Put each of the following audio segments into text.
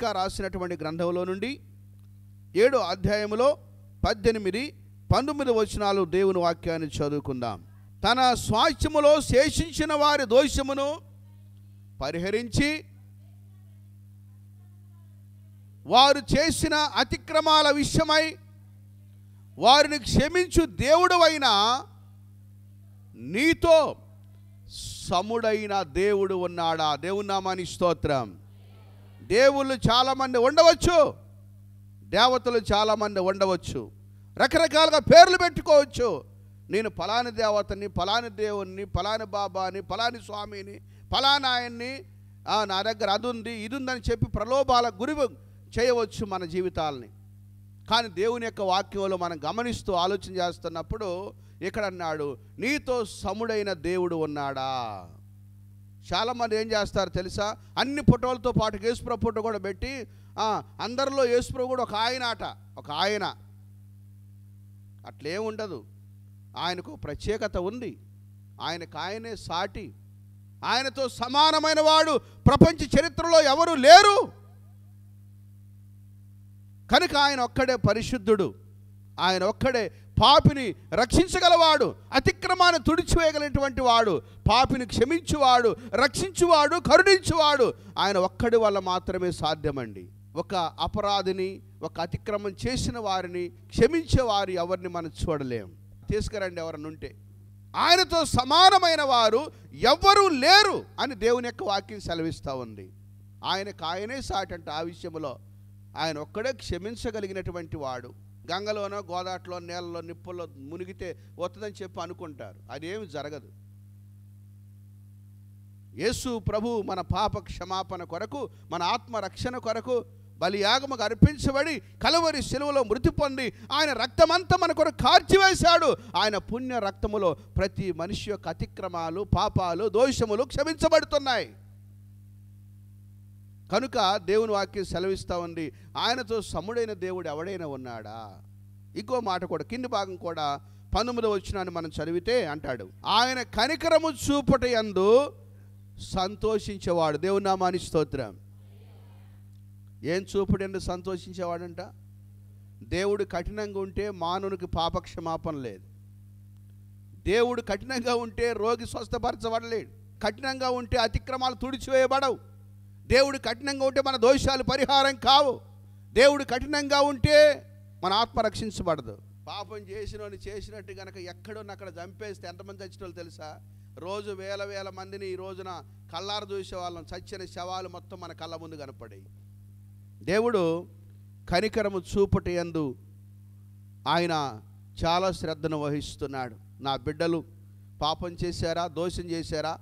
మీకా రాసినటువంటి గ్రంథంలో నుండి ఏడో అధ్యాయములో పద్దెనిమిది పంతొమ్మిది వచనాలు దేవుని వాక్యాన్ని చదువుకుందాం. తన స్వాస్థ్యములో శేషించిన వారి దోషమును పరిహరించి వారు చేసిన అతిక్రమాల విషయమై వారిని క్షమించు దేవుడు అయిన నీతో సముడైన దేవుడు ఉన్నాడా? దేవునామాని స్తోత్రం. దేవుళ్ళు చాలామంది ఉండవచ్చు దేవతలు చాలామంది ఉండవచ్చు రకరకాలుగా పేర్లు పెట్టుకోవచ్చు. నేను ఫలాని దేవతని ఫలాని దేవుణ్ణి ఫలాని బాబాని ఫలాని స్వామిని ఫలాని నా దగ్గర అది ఉంది ఇది ఉందని చెప్పి ప్రలోభాల గురి చేయవచ్చు మన జీవితాలని. కానీ దేవుని యొక్క వాక్యంలో మనం గమనిస్తూ ఆలోచన చేస్తున్నప్పుడు ఇక్కడ అన్నాడు నీతో సముడైన దేవుడు ఉన్నాడా? చాలామంది ఏం చేస్తారు తెలుసా? అన్ని ఫోటోలతో పాటు యేసుప్రభు ఫోటో కూడా పెట్టి ఆ, అందరిలో యేసుప్రభు కూడా ఒక ఆయన ఆట ఒక ఆయన. అట్లే ఉండదు. ఆయనకు ప్రత్యేకత ఉంది. ఆయనకు ఆయనే సాటి. ఆయనతో సమానమైన వాడు ప్రపంచ చరిత్రలో ఎవరు లేరు. కనుక ఆయన ఒక్కడే పరిశుద్ధుడు. ఆయన ఒక్కడే పాపిని రక్షించగలవాడు అతిక్రమాన్ని తుడిచివేయగలిగినటువంటి వాడు పాపిని క్షమించువాడు రక్షించువాడు కరుణించువాడు. ఆయన ఒక్కడి వల్ల మాత్రమే సాధ్యమండి. ఒక అపరాధిని ఒక అతిక్రమం చేసిన వారిని క్షమించే వారు ఎవరిని మనం చూడలేం. తీసుకురండి ఎవరన్నా ఉంటే. ఆయనతో సమానమైన వారు ఎవ్వరూ లేరు అని దేవుని యొక్క వాక్యం సెలవిస్తూ ఉంది. ఆయనకు ఆయనే సాటంట ఆ విషయంలో. ఆయన ఒక్కడే క్షమించగలిగినటువంటి వాడు. గంగలోనో గోదాట్లో నేలలో నిప్పుల్లో మునిగితే వస్తుందని చెప్పి అనుకుంటారు. అదేమి జరగదు. యేసు ప్రభు మన పాప క్షమాపణ కొరకు మన ఆత్మ రక్షణ కొరకు బలియాగముగా అర్పించబడి కలువరి శిలువలో మృతి పొంది ఆయన రక్తమంతా మన కొరకు కార్చివేశాడు. ఆయన పుణ్య రక్తములో ప్రతి మనిషి యొక్క అతిక్రమాలు పాపాలు దోషములు క్షమించబడుతున్నాయి. కనుక దేవుని వాక్యం సెలవిస్తూ ఉంది. ఆయనతో సముడైన దేవుడు ఎవడైనా ఉన్నాడా? ఇంకో మాట కూడా కింది భాగం కూడా పంతొమ్మిదవ వచ్చినాన్ని మనం చదివితే అంటాడు. ఆయన కనికరము చూపట ఎందు సంతోషించేవాడు. దేవుని నామాని స్తోత్రం. ఏం చూపుడెందు సంతోషించేవాడంట? దేవుడు కఠినంగా ఉంటే మానవునికి పాపక్షమాపణ లేదు. దేవుడు కఠినంగా ఉంటే రోగి స్వస్థపరచబడలేడు. కఠినంగా ఉంటే అతిక్రమాలు తుడిచివేయబడవు. దేవుడు కఠినంగా ఉంటే మన దోషాలు పరిహారం కావు. దేవుడు కఠినంగా ఉంటే మన ఆత్మ రక్షించబడదు. పాపం చేసినోని చేసినట్టు కనుక ఎక్కడున్న అక్కడ చంపేస్తే ఎంతమంది చచ్చిన వాళ్ళు తెలుసా? రోజు వేల వేల మందిని ఈ రోజున కళ్ళారు చూసే వాళ్ళం. చచ్చిన శవాలు మొత్తం మన కళ్ళ ముందు కనపడాయి. దేవుడు కనికరము చూపటి ఎందు ఆయన చాలా శ్రద్ధను వహిస్తున్నాడు. నా బిడ్డలు పాపం చేశారా? దోషం చేశారా?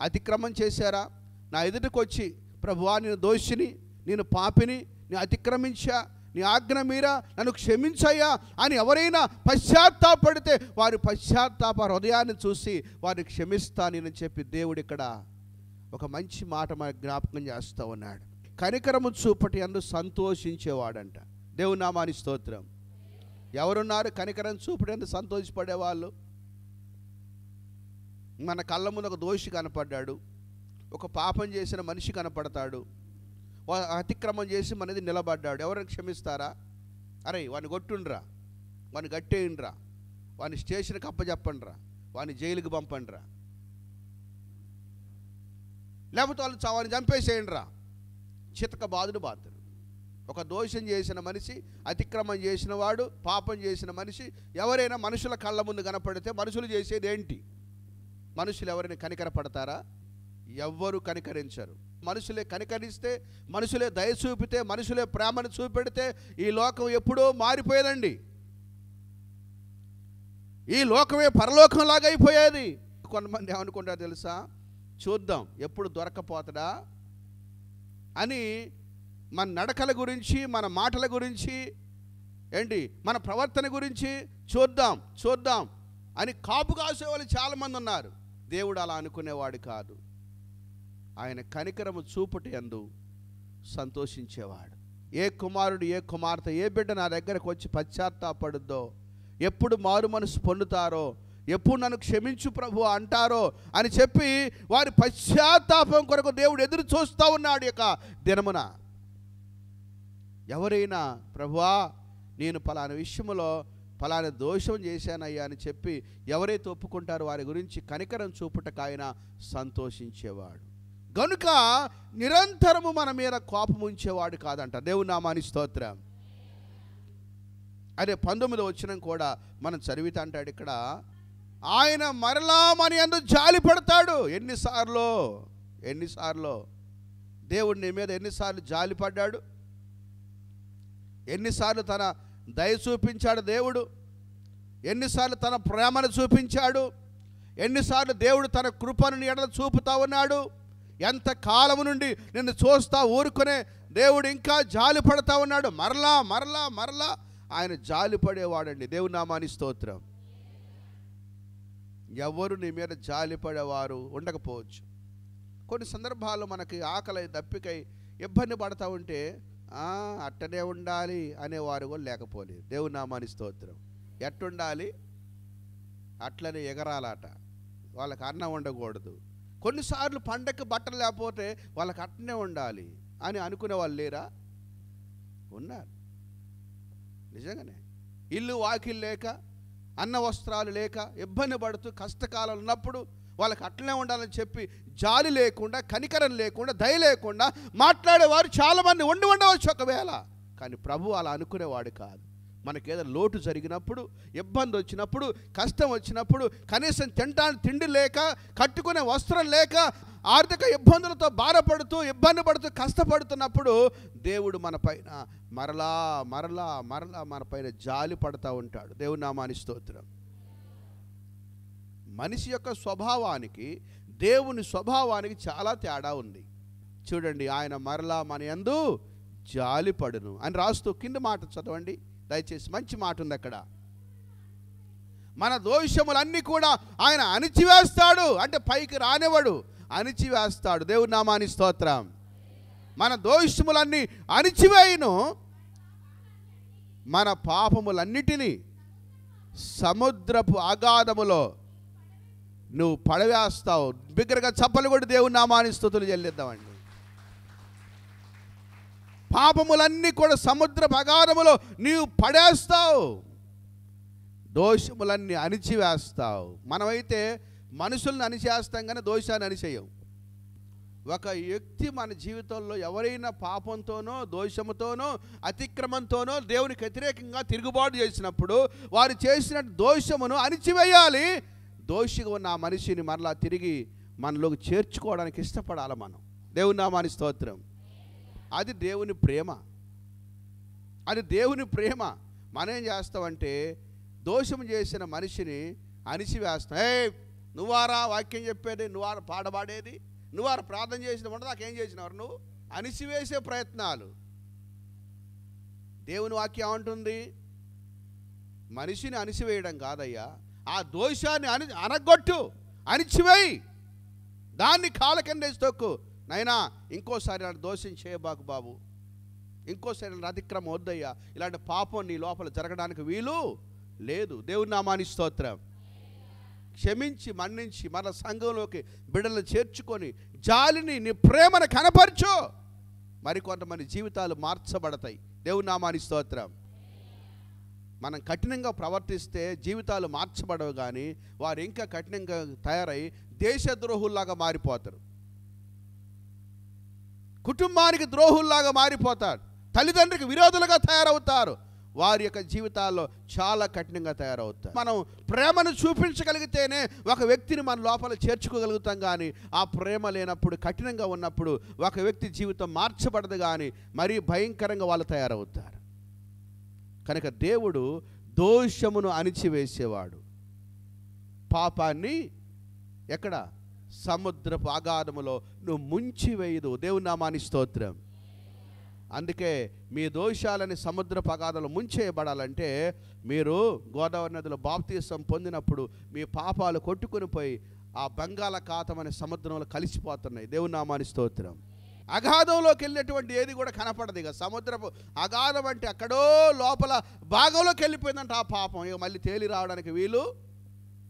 అతిక్రమం చేశారా? నా ఎదుటికొచ్చి ప్రభువా నేను దోషిని నేను పాపిని నేను అతిక్రమించా నీ ఆజ్ఞ మీరా నన్ను క్షమించయ్యా అని ఎవరైనా పశ్చాత్తాపడితే వారి పశ్చాత్తాప హృదయాన్ని చూసి వారిని క్షమిస్తానని చెప్పి దేవుడు ఇక్కడ ఒక మంచి మాట మా జ్ఞాపకం చేస్తూ ఉన్నాడు. కనికరము చూపటి అందు సంతోషించేవాడంట. దేవుని నామాని స్తోత్రం. ఎవరున్నారు కనికరం చూపటి అందు సంతోషపడేవాళ్ళు? మన కళ్ళ ముందు ఒక దోషి కనపడ్డాడు. ఒక పాపం చేసిన మనిషి కనపడతాడు. వా- అతిక్రమం చేసి మనది నిలబడ్డాడు. ఎవరైనా క్షమిస్తారా? అరే వాని కొట్టుండ్రా. వాని గట్టేయండిరా. వాని స్టేషన్కి అప్పచెప్పండిరా వాడిని జైలుకి పంపండిరా. లేకపోతే వాళ్ళు చ- చంపేసేయండిరా. చితక బాధుడు బాధుడు ఒక దోషం చేసిన మనిషి అతిక్రమం చేసిన వాడు పాపం చేసిన మనిషి ఎవరైనా మనుషుల కళ్ళ ముందు కనపడితే మనుషులు చేసేది ఏంటి మనుషులు ఎవరైనా కనికరపడతారా? ఎవ్వరు కనికరించరు. మనుషులే కనికరిస్తే మనుషులే దయ చూపితే మనుషులే ప్రేమను చూపెడితే ఈ లోకం ఎప్పుడో మారిపోయేదండి. ఈ లోకమే పరలోకంలాగా అయిపోయేది. కొంతమంది ఏమనుకుంటారు తెలుసా? చూద్దాం ఎప్పుడు దొరకపోతడా? అని మన నడకల గురించి మన మాటల గురించి ఏంటి? మన ప్రవర్తన గురించి చూద్దాం చూద్దాం అని కాపు కాసే వాళ్ళు చాలామంది ఉన్నారు. దేవుడు అలా అనుకునేవాడు కాదు. ఆయన కనికరము చూపుటి అందు సంతోషించేవాడు. ఏ కుమారుడు ఏ కుమార్తె ఏ బిడ్డ నా దగ్గరకు వచ్చి పశ్చాత్తాపడుద్దో ఎప్పుడు మారు మనసు పొందుతారో ఎప్పుడు నన్ను క్షమించు ప్రభు అంటారో అని చెప్పి వారి పశ్చాత్తాపం కొరకు దేవుడు ఎదురు చూస్తూ ఉన్నాడు యొక్క దినమున. ఎవరైనా ప్రభువా నేను పలానా విషయంలో పలానా దోషం చేశానయ్యా అని చెప్పి ఎవరైతే ఒప్పుకుంటారో వారి గురించి కనికరం చూపుటకు ఆయన సంతోషించేవాడు. గనుక నిరంతరము మన మీద కోపం ఉంచేవాడు కాదంట. దేవుని నామాని స్తోత్రం. అదే పంతొమ్మిది వచ్చిన కూడా మనం చదివితే అంటాడు ఇక్కడ ఆయన మరలా మన ఎందు జాలి పడతాడు. ఎన్నిసార్లు? ఎన్నిసార్లు? దేవుడు నీ మీద ఎన్నిసార్లు జాలి పడ్డాడు? ఎన్నిసార్లు తన దయ చూపించాడు దేవుడు? ఎన్నిసార్లు తన ప్రేమను చూపించాడు? ఎన్నిసార్లు దేవుడు తన కృపను ఎడ ఎడల చూపుతా ఉన్నాడు? ఎంత కాలము నుండి నిన్ను చూస్తా ఊరుకునే దేవుడు ఇంకా జాలి పడతా ఉన్నాడు. మరలా మరలా మరలా ఆయన జాలి పడేవాడండి. దేవుని నామాని స్తోత్రం. ఎవరు నీ మీద జాలి పడేవారు ఉండకపోవచ్చు. కొన్ని సందర్భాల్లో మనకి ఆకలి దప్పికై ఇబ్బంది పడతా ఉంటే అట్టనే ఉండాలి అనేవారు కూడా లేకపోలేదు. దేవుని నామాని స్తోత్రం. ఎట్టుండాలి? అట్లనే ఎగరాలాట. వాళ్ళకి అన్నం ఉండకూడదు కొన్నిసార్లు పండగకి బట్టలు లేకపోతే వాళ్ళకి అట్లనే ఉండాలి అని అనుకునే వాళ్ళు లేరా? ఉన్నారు. నిజంగానే. ఇల్లు వాకిల్ లేక అన్న వస్త్రాలు లేక ఇబ్బంది పడుతూ కష్టకాలం ఉన్నప్పుడు వాళ్ళకి అట్లనే ఉండాలని చెప్పి జాలి లేకుండా కనికరం లేకుండా దయ లేకుండా మాట్లాడేవారు చాలామంది ఉండి ఉండవచ్చు ఒకవేళ. కానీ ప్రభు అలా అనుకునేవాడు కాదు. మనకేదో లోటు జరిగినప్పుడు ఇబ్బంది వచ్చినప్పుడు కష్టం వచ్చినప్పుడు కనీసం తినడానికి తిండి లేక కట్టుకునే వస్త్రం లేక ఆర్థిక ఇబ్బందులతో బాధపడుతూ ఇబ్బంది పడుతూ కష్టపడుతున్నప్పుడు దేవుడు మన పైన మరలా మరలా మరలా మన పైన జాలి పడతా ఉంటాడు. దేవుడు నామాని స్తోత్రం. మనిషి యొక్క స్వభావానికి దేవుని స్వభావానికి చాలా తేడా ఉంది. చూడండి ఆయన మరలా మన యందు జాలి పడును. అని రాస్తూ కింద మాట చదవండి. దయచేసి మంచి మాట ఉంది అక్కడ. మన దోషములన్నీ కూడా ఆయన అణిచివేస్తాడు. అంటే పైకి రానివ్వడు. అణిచివేస్తాడు. దేవుడు నామాని స్తోత్రం. మన దోషములన్నీ అణిచివేయును. మన పాపములన్నిటినీ సముద్రపు అగాధములో నువ్వు పడవేస్తావు. బిగ్గరగా చప్పలు కూడా దేవుని నామాని స్థుతులు చెల్లిద్దామండి. పాపములన్నీ కూడా సముద్ర అగాధములో నీవు పడేస్తావు. దోషములన్నీ అణిచివేస్తావు. మనమైతే మనుషుల్ని అణిచేస్తాం కానీ దోషాన్ని అణిచేయం ఒక వ్యక్తి మన జీవితంలో ఎవరైనా పాపంతోనో దోషముతోనో అతిక్రమంతోనో దేవునికి వ్యతిరేకంగా తిరుగుబాటు చేసినప్పుడు వారు చేసిన దోషమును అణిచివేయాలి. దోషిగా ఉన్న ఆ మనిషిని మరలా తిరిగి మనలోకి చేర్చుకోవడానికి ఇష్టపడాలి మనం. దేవుని నామాని స్తోత్రం. అది దేవుని ప్రేమ. అది దేవుని ప్రేమ. మనం ఏం చేస్తామంటే దోషం చేసిన మనిషిని అణిచివేస్తాం. ఏ నువ్వారా వాక్యం చెప్పేది? నువ్వారా పాడబాడేది? నువ్వారా ప్రార్థన చేసిన ఉండదాకా ఏం చేసినవారు నువ్వు? అణిచివేసే ప్రయత్నాలు. దేవుని వాక్యం ఏమంటుంది? మనిషిని అణిచివేయడం కాదయ్యా. ఆ దోషాన్ని అణి అనగొట్టు అణిచివేయి. దాన్ని కాల కిందేసి తొక్కు. నైనా ఇంకోసారి నన్ను దోషం చేయబాకు బాబు. ఇంకోసారి నన్ను అతిక్రమం వద్దయ్యా. ఇలాంటి పాపం నీ లోపల జరగడానికి వీలు లేదు. దేవుని నామాని స్తోత్రం. క్షమించి మన్నించి మన సంఘంలోకి బిడ్డలను చేర్చుకొని జాలిని నీ ప్రేమను కనపరచు. మరి కొంతమంది జీవితాలు మార్చబడతాయి. దేవుని నామాని స్తోత్రం. మనం కఠినంగా ప్రవర్తిస్తే జీవితాలు మార్చబడవు కానీ వారు ఇంకా కఠినంగా తయారై దేశద్రోహుల్లాగా మారిపోతారు. కుటుంబానికి ద్రోహుల్లాగా మారిపోతారు తల్లిదండ్రికి విరోధులుగా తయారవుతారు. వారి యొక్క జీవితాల్లో చాలా కఠినంగా తయారవుతారు. మనం ప్రేమను చూపించగలిగితేనే ఒక వ్యక్తిని మన లోపల చేర్చుకోగలుగుతాం కానీ ఆ ప్రేమ లేనప్పుడు కఠినంగా ఉన్నప్పుడు ఒక వ్యక్తి జీవితం మార్చబడదు కానీ మరీ భయంకరంగా వాళ్ళు తయారవుతారు. కనుక దేవుడు దోషమును అణిచివేసేవాడు. పాపాన్ని ఎక్కడ? సముద్రపు ఆగాధములో నువ్వు ముంచివేయదు దేవుని నామాని స్తోత్రం. అందుకే మీ దోషాలని సముద్ర పగాధంలో ముంచేయబడాలంటే మీరు గోదావరి నదిలో బాప్తీసం పొందినప్పుడు మీ పాపాలు కొట్టుకుని పోయి ఆ బంగాళాఖాతం అనే సముద్రంలో కలిసిపోతున్నాయి. దేవుని నామాని స్తోత్రం. అగాధంలోకి వెళ్ళినటువంటి ఏది కూడా కనపడదు ఇక. సముద్రపు అగాధం అంటే అక్కడో లోపల భాగంలోకి వెళ్ళిపోయిందంట ఆ పాపం. ఇక మళ్ళీ తేలి రావడానికి వీలు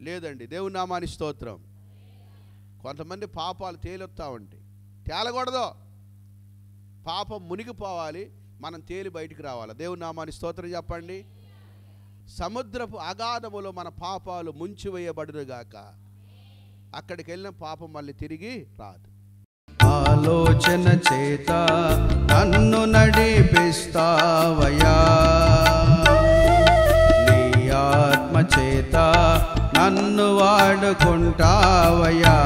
లేదండి. దేవుని నామాని స్తోత్రం. కొంతమంది పాపాలు తేలొత్తా ఉంటాయి తేలకూడదు. పాపం మునిగిపోవాలి. మనం తేలి బయటికి రావాలి. దేవుని నామాని స్తోత్రం చెప్పండి. సముద్రపు అగాధములో మన పాపాలు ముంచివేయబడునుగాక అక్కడికి వెళ్ళిన పాపం మళ్ళీ తిరిగి రాదు. ఆలోచన చేత నన్ను నడిపిస్తావయా నీ ఆత్మ చేత నన్ను వాడుకుంటావయ్యా